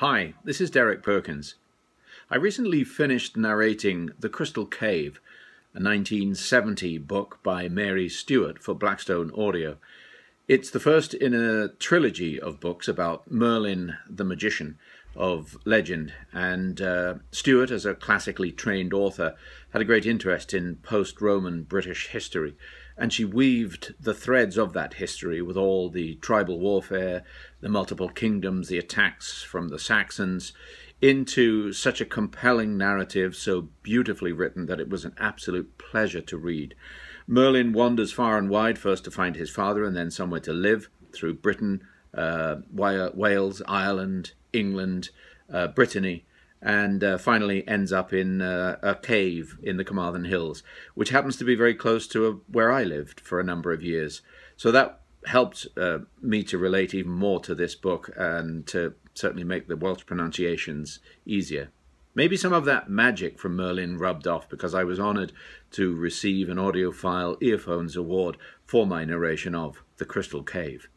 Hi, this is Derek Perkins. I recently finished narrating The Crystal Cave, a 1970 book by Mary Stewart for Blackstone Audio. It's the first in a trilogy of books about Merlin the magician of legend, and uh, Stewart, as a classically trained author, had a great interest in post Roman British history, and she weaved the threads of that history with all the tribal warfare, the multiple kingdoms, the attacks from the Saxons, into such a compelling narrative, so beautifully written that it was an absolute pleasure to read. Merlin wanders far and wide, first to find his father and then somewhere to live, through Britain, uh, Wales, Ireland, England, uh, Brittany, and uh, finally ends up in uh, a cave in the Carmarthen Hills, which happens to be very close to a, where I lived for a number of years. So that helped uh, me to relate even more to this book and to certainly make the Welsh pronunciations easier. Maybe some of that magic from Merlin rubbed off because I was honoured to receive an AudioFile earphones award for my narration of The Crystal Cave.